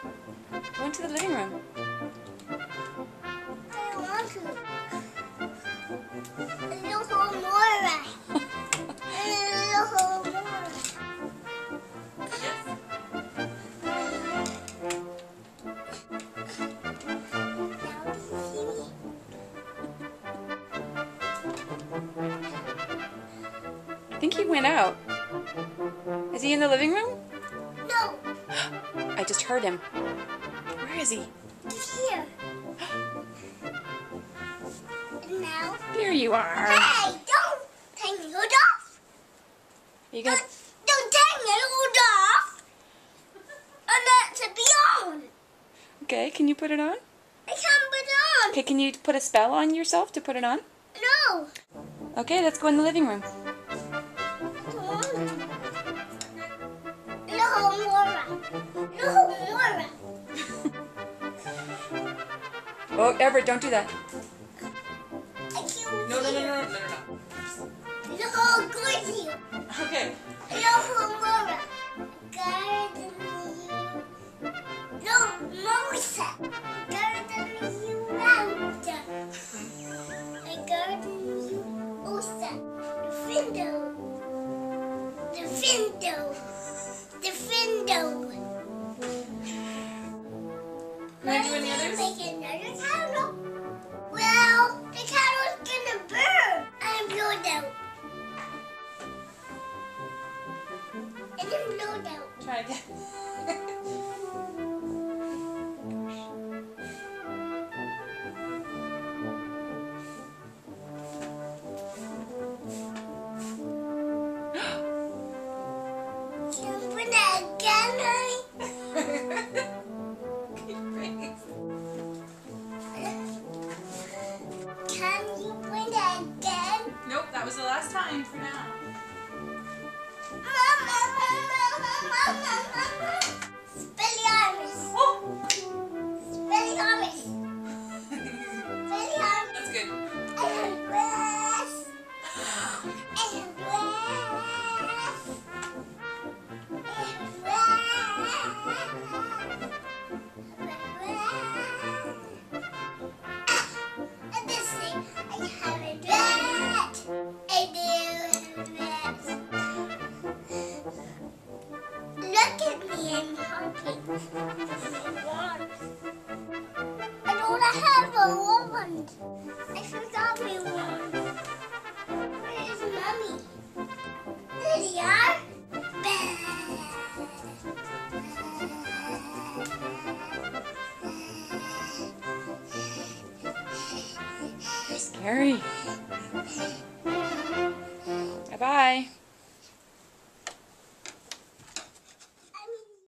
to the living room. I want to. Little Mora. Little Mora. Now do you see me? I think he went out. Is he in the living room? No, I just heard him. Where is he? he's here. Now, There you are. hey, don't take me hood off. you gonna? Don't, don't hood off. I'm not to be on. Okay, can you put it on? I can't put it on. Okay, can you put a spell on yourself to put it on? No. Okay, let's go in the living room. Oh, Everett, don't do that. I can't No, no, no, no, no, no, no. No, Gordy. Okay. No, Mora. And I'm blowed out. Try again. Can you again. Can you put that again? nope, that was the last time for now. Mama, happy. I don't have a wand. I forgot my wand. Where is mommy? There you are. Scary. Bye bye.